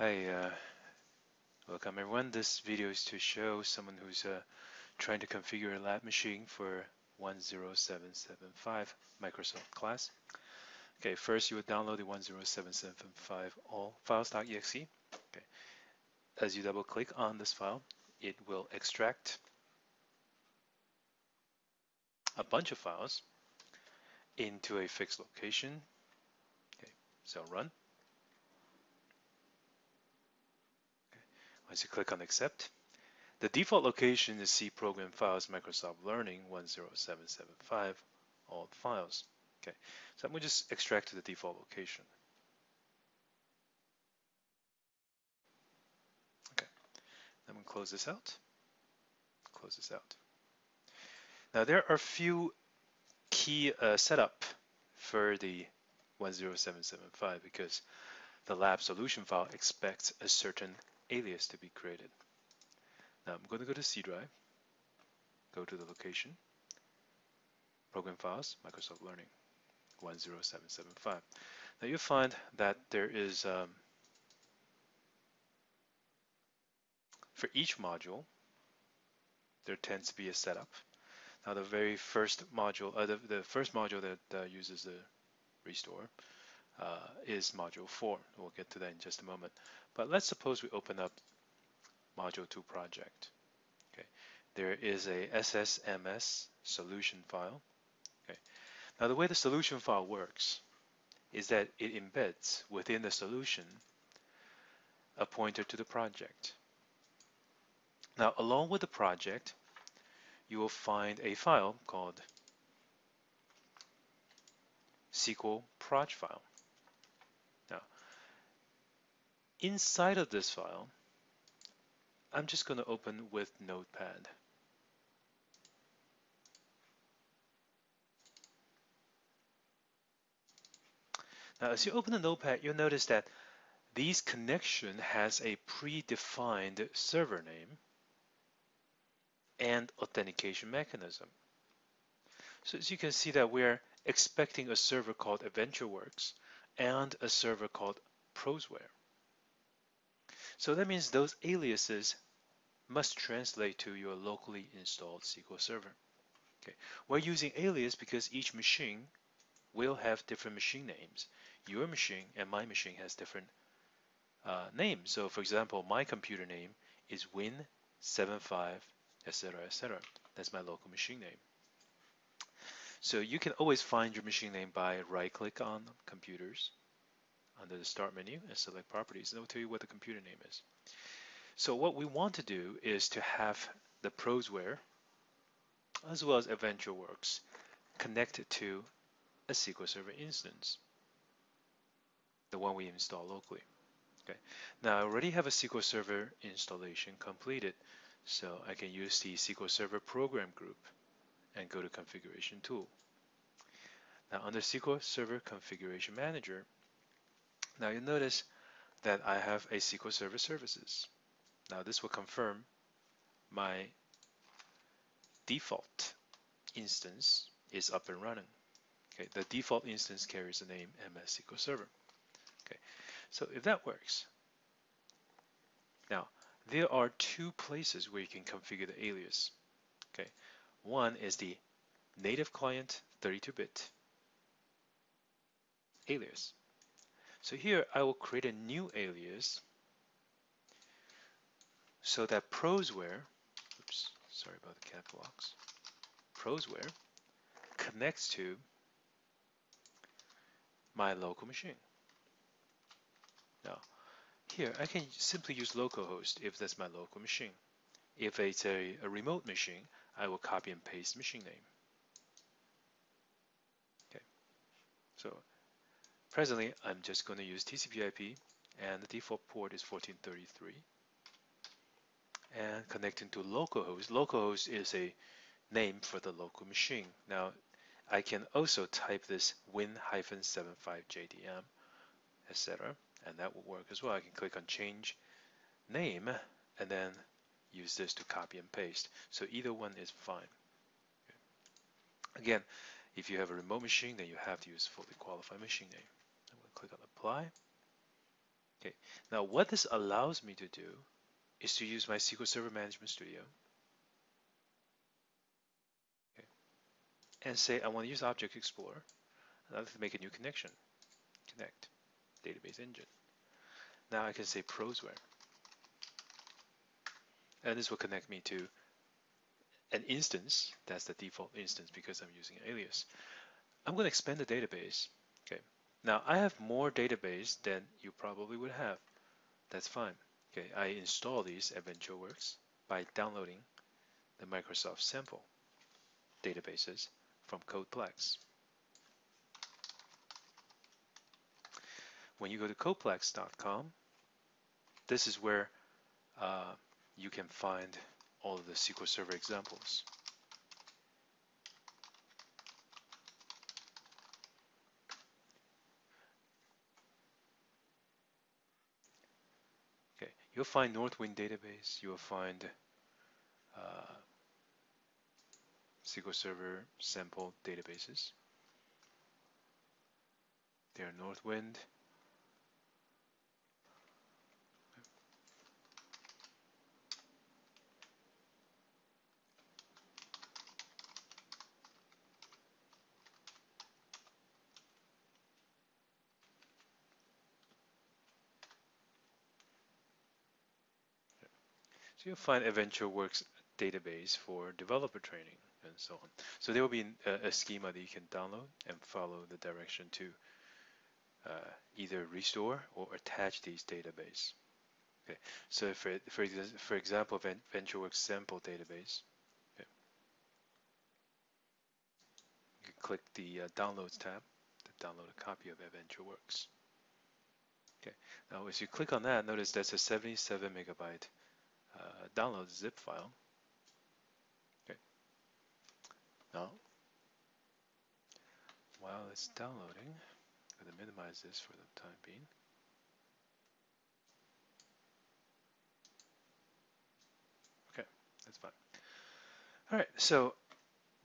Hi, uh, welcome everyone. This video is to show someone who's uh, trying to configure a lab machine for 10775 Microsoft class. Okay, first you would download the 10775 all files.exe. Okay, as you double click on this file, it will extract a bunch of files into a fixed location. Okay, so run. Once you click on accept, the default location is C program files Microsoft Learning 10775 all files. Okay, so I'm going to just extract to the default location. Okay, I'm going to close this out. Close this out. Now there are a few key uh, setup for the 10775 because the lab solution file expects a certain alias to be created. Now I'm going to go to C drive, go to the location, program files, Microsoft Learning 10775. Now you'll find that there is, um, for each module, there tends to be a setup. Now the very first module, uh, the, the first module that uh, uses the restore uh, is module 4. We'll get to that in just a moment. But let's suppose we open up module 2 project. Okay, There is a SSMS solution file. Okay. Now the way the solution file works is that it embeds within the solution a pointer to the project. Now along with the project, you will find a file called SQL proj file. Inside of this file, I'm just going to open with Notepad. Now, as you open the Notepad, you'll notice that these connection has a predefined server name and authentication mechanism. So as you can see that we're expecting a server called AdventureWorks and a server called Proseware. So that means those aliases must translate to your locally installed SQL Server. Okay, we're using alias because each machine will have different machine names. Your machine and my machine has different uh, names. So for example, my computer name is Win75, etc., etc. That's my local machine name. So you can always find your machine name by right-click on computers under the Start menu and select Properties. And it will tell you what the computer name is. So what we want to do is to have the Proseware as well as AdventureWorks connected to a SQL Server instance, the one we install locally. Okay. Now I already have a SQL Server installation completed, so I can use the SQL Server program group and go to Configuration Tool. Now under SQL Server Configuration Manager, now you'll notice that I have a SQL Server Services. Now this will confirm my default instance is up and running. Okay, the default instance carries the name MS SQL Server. Okay, so if that works, now there are two places where you can configure the alias. Okay, one is the native client 32-bit alias. So here I will create a new alias so that Proseware, oops, sorry about the cap locks, Proseware connects to my local machine. Now, here I can simply use localhost if that's my local machine. If it's a, a remote machine, I will copy and paste machine name. Okay, so Presently, I'm just going to use TCP/IP, and the default port is 1433. And connecting to localhost. Localhost is a name for the local machine. Now, I can also type this win-75jdm, etc. And that will work as well. I can click on change name and then use this to copy and paste. So either one is fine. Again, if you have a remote machine, then you have to use fully qualified machine name click on apply. Okay, now what this allows me to do is to use my SQL Server Management Studio okay, and say I want to use Object Explorer and I'd like to make a new connection. Connect, database engine. Now I can say Proseware. And this will connect me to an instance, that's the default instance because I'm using an alias. I'm going to expand the database. Okay. Now I have more database than you probably would have. That's fine. Okay, I install these AdventureWorks by downloading the Microsoft sample databases from Codeplex. When you go to codeplex.com, this is where uh, you can find all of the SQL Server examples. Okay, you'll find Northwind database, you'll find uh, SQL Server sample databases. They are Northwind, So you'll find AdventureWorks database for developer training and so on. So there will be a, a schema that you can download and follow the direction to uh, either restore or attach these database. Okay. So for, for, for example, AdventureWorks sample database, okay. you can click the uh, Downloads tab to download a copy of AdventureWorks. Okay. Now, as you click on that, notice that's a 77 megabyte uh, download zip file. Okay. Now, while it's downloading, I'm going to minimize this for the time being. Okay, that's fine. All right, so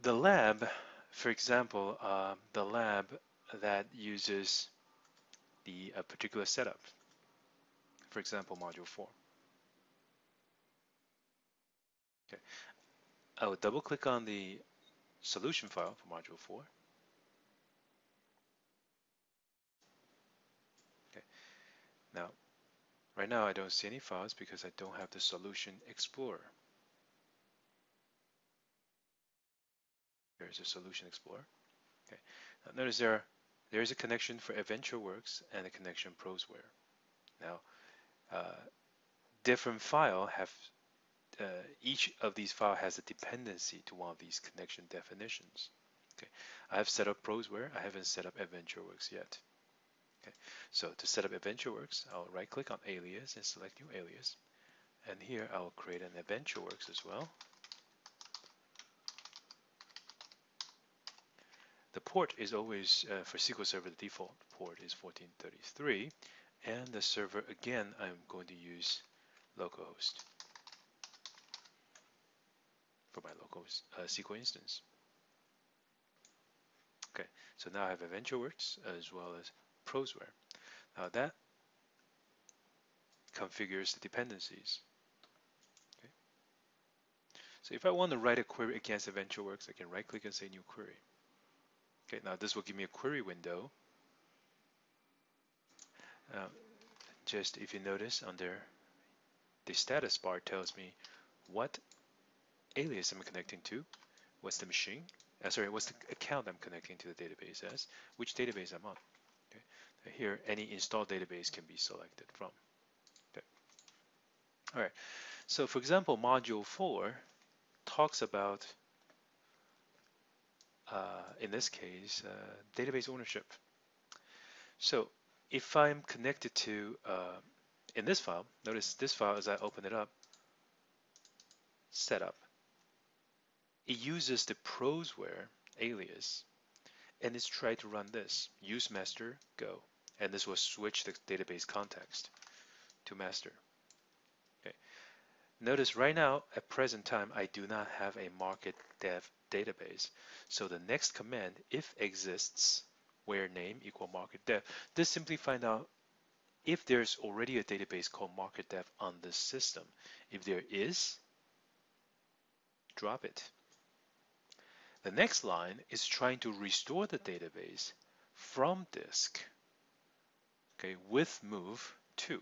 the lab, for example, uh, the lab that uses the uh, particular setup, for example, module 4. Okay. I will double click on the solution file for module 4. Okay. Now, right now I don't see any files because I don't have the solution explorer. There's a solution explorer. Okay. Now notice there there is a connection for AdventureWorks and a connection Proseware. Now, uh, different file have uh, each of these files has a dependency to one of these connection definitions. Okay, I have set up Proseware. I haven't set up AdventureWorks yet. Okay, so to set up AdventureWorks, I'll right-click on Alias and select New Alias. And here I'll create an AdventureWorks as well. The port is always, uh, for SQL Server, the default port is 1433. And the server, again, I'm going to use localhost for my local uh, SQL instance. Okay, so now I have AdventureWorks as well as Proseware. Now that configures the dependencies. Okay. So if I want to write a query against AdventureWorks, I can right click and say new query. Okay, now this will give me a query window. Now, just if you notice under the status bar tells me what alias I'm connecting to, what's the machine, uh, sorry, what's the account I'm connecting to the database as, which database I'm on. Okay. Here, any installed database can be selected from. Okay. All right. So, for example, Module 4 talks about, uh, in this case, uh, database ownership. So, if I'm connected to, uh, in this file, notice this file as I open it up, setup it uses the Proseware alias and it's trying to run this. Use master go. And this will switch the database context to master. Okay. Notice right now at present time I do not have a market dev database. So the next command if exists where name equal market dev this simply find out if there's already a database called MarketDev on this system. If there is, drop it. The next line is trying to restore the database from disk okay, with move to.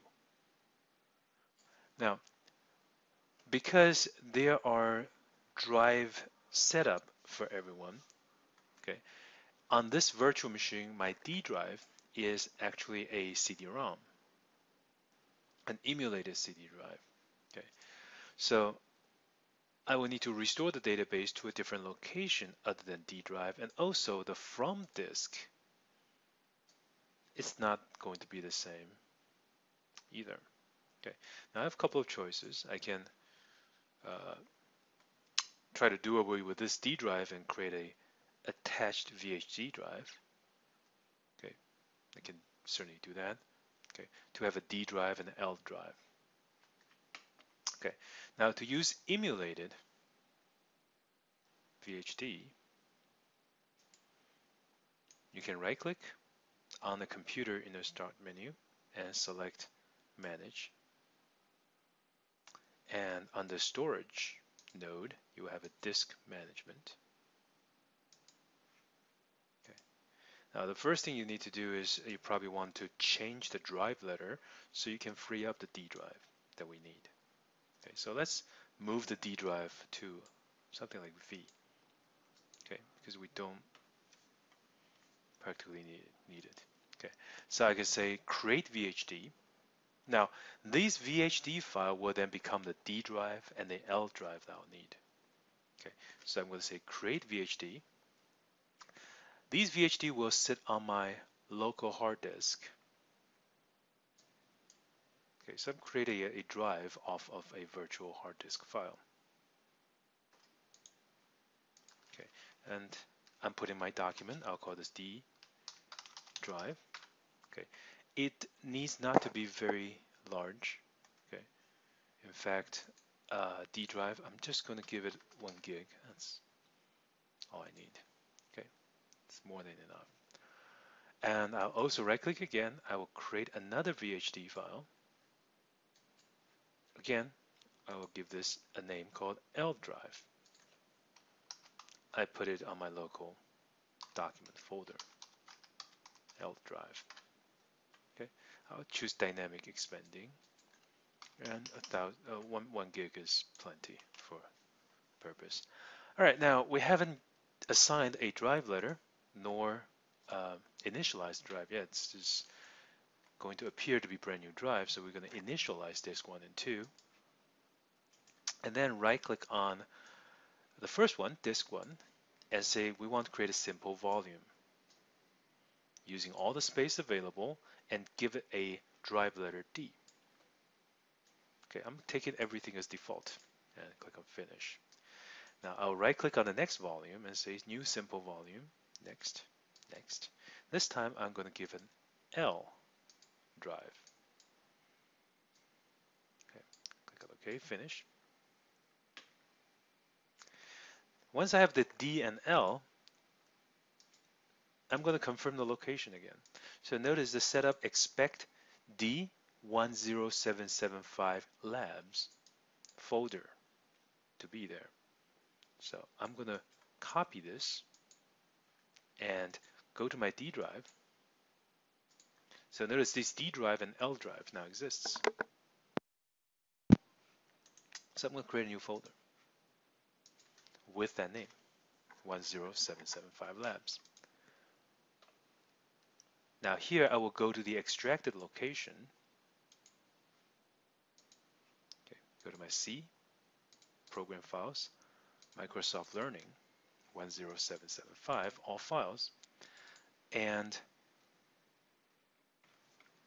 Now, because there are drive setup for everyone, okay, on this virtual machine, my D drive is actually a CD-ROM, an emulated CD drive. Okay, so I will need to restore the database to a different location other than D drive, and also the from disk. It's not going to be the same either. Okay, now I have a couple of choices. I can uh, try to do away with this D drive and create a attached VHD drive. Okay, I can certainly do that. Okay, to have a D drive and an L drive. Okay, now to use emulated VHD, you can right click on the computer in the start menu and select manage. And under storage node, you have a disk management. Okay. Now the first thing you need to do is you probably want to change the drive letter so you can free up the D drive that we need. Okay, so let's move the D drive to something like V. Okay, because we don't practically need it, need it. Okay, so I can say create VHD. Now, these VHD file will then become the D drive and the L drive that I'll need. Okay, so I'm going to say create VHD. These VHD will sit on my local hard disk. Okay, so I'm creating a, a drive off of a virtual hard disk file. Okay, and I'm putting my document. I'll call this D drive. Okay, it needs not to be very large. Okay, in fact, uh, D drive, I'm just going to give it one gig. That's all I need. Okay, it's more than enough. And I'll also right click again. I will create another VHD file. Again, I will give this a name called L drive. I put it on my local document folder, L drive. Okay, I'll choose dynamic expanding, and a thousand, uh, one one gig is plenty for purpose. All right, now we haven't assigned a drive letter nor uh, initialized drive yet. It's just going to appear to be brand new drive, so we're going to initialize disk one and two, and then right click on the first one, disk one, and say we want to create a simple volume using all the space available and give it a drive letter D. Okay, I'm taking everything as default and click on finish. Now I'll right click on the next volume and say new simple volume, next, next. This time I'm going to give an L drive. Okay, click OK, finish. Once I have the D and L, I'm going to confirm the location again. So notice the setup expect D10775 labs folder to be there. So I'm going to copy this and go to my D drive. So notice this D drive and L drive now exists. So I'm going to create a new folder with that name, 10775 labs. Now here I will go to the extracted location. Okay, go to my C, program files, Microsoft Learning, 10775, all files, and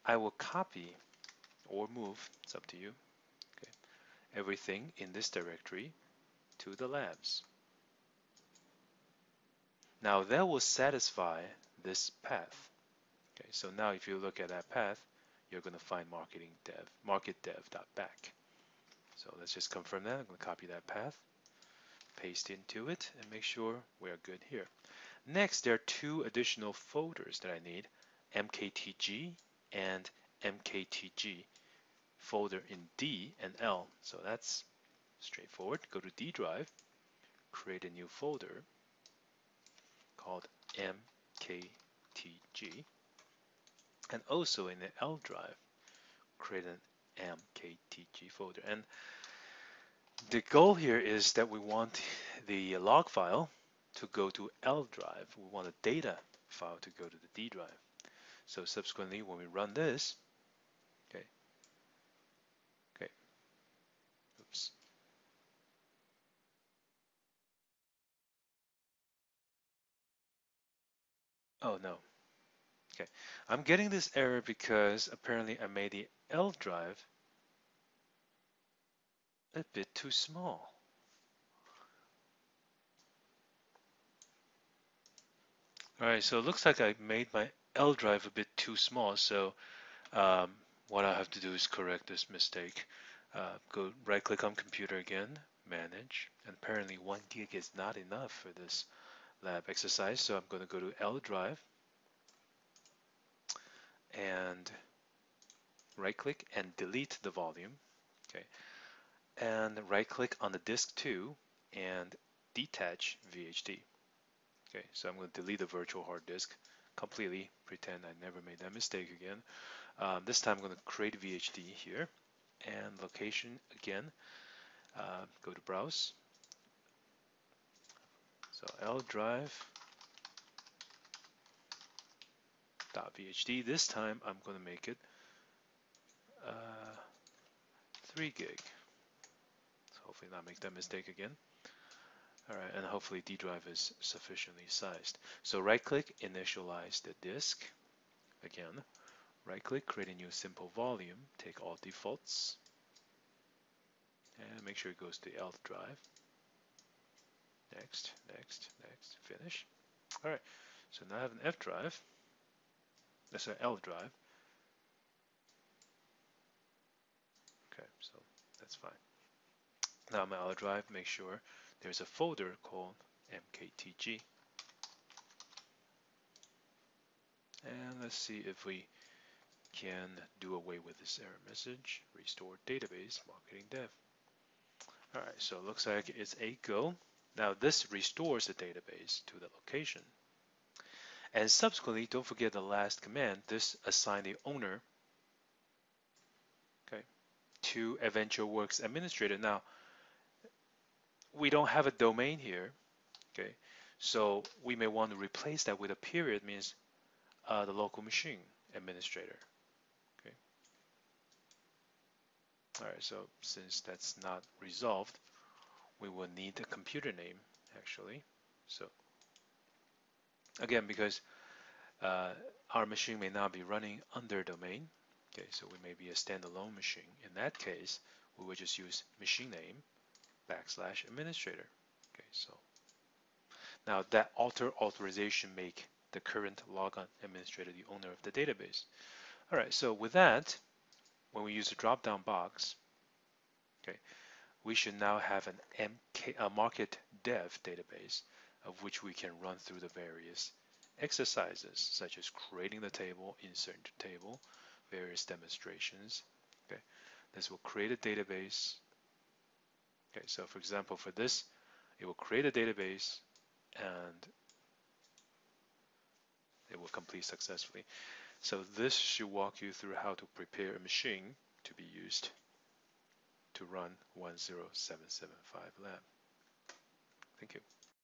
I will copy or move, it's up to you, okay, everything in this directory to the labs. Now that will satisfy this path. Okay, so now if you look at that path, you're going to find marketing dev, market dev.back. So let's just confirm that. I'm going to copy that path, paste into it, and make sure we are good here. Next, there are two additional folders that I need, mktg and mktg folder in D and L. So that's straightforward. Go to D drive, create a new folder called mktg, and also in the L drive, create an mktg folder. And the goal here is that we want the log file to go to L drive. We want a data file to go to the D drive. So subsequently, when we run this, okay, okay, oops. Oh no. Okay, I'm getting this error because apparently I made the L drive a bit too small. Alright, so it looks like I made my L drive a bit too small, so um, what I have to do is correct this mistake. Uh, go right click on computer again, manage, and apparently 1 gig is not enough for this lab exercise, so I'm going to go to L drive and right click and delete the volume. Okay, and right click on the disk 2 and detach VHD. Okay, so I'm going to delete the virtual hard disk completely, pretend I never made that mistake again. Um, this time I'm going to create VHD here and location again. Uh, go to browse. So L drive dot .vhd. This time I'm going to make it uh, 3 gig. So hopefully not make that mistake again. All right, and hopefully D drive is sufficiently sized. So right click, initialize the disk. Again, right click, create a new simple volume, take all defaults, and make sure it goes to L drive. Next, next, next, finish. All right, so now I have an F drive, uh, that's an L drive. Okay, so that's fine. Now my L drive, make sure there's a folder called mktg. And let's see if we can do away with this error message, restore database, marketing dev. All right, so it looks like it's a go. Now this restores the database to the location. And subsequently, don't forget the last command, this assign the owner okay, to AdventureWorks administrator. Now, we don't have a domain here, okay? So we may want to replace that with a period means uh, the local machine administrator, okay? All right, so since that's not resolved, we will need a computer name actually. So again, because uh, our machine may not be running under domain, okay, so we may be a standalone machine. In that case, we will just use machine name backslash administrator. Okay, so now that alter authorization make the current logon administrator the owner of the database. All right, so with that, when we use the drop-down box, okay, we should now have an MK, a market dev database of which we can run through the various exercises, such as creating the table, insert the table, various demonstrations. Okay, this will create a database Okay, so for example, for this, it will create a database and it will complete successfully. So this should walk you through how to prepare a machine to be used to run 10775 lab. Thank you.